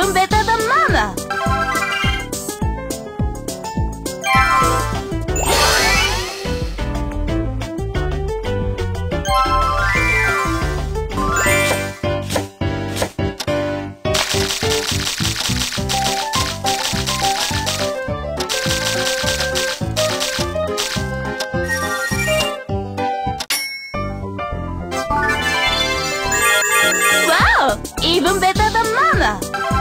even better than Mama! Even better than Mama!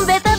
trompeta.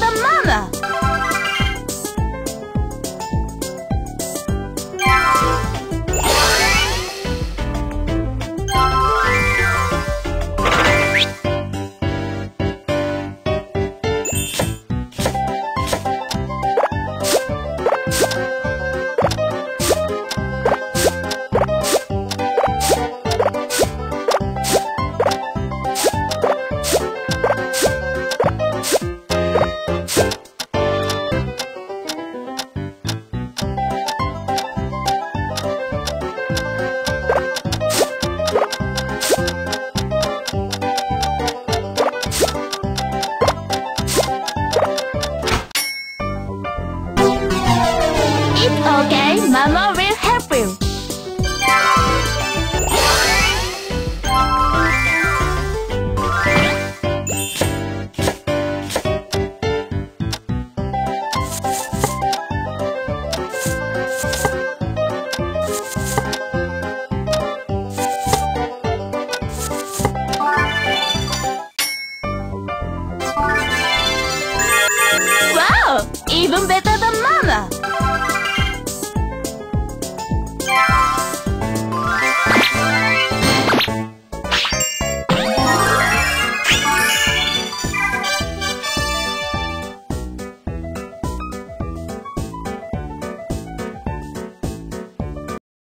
Mama will help you. Wow! Even better than Mama!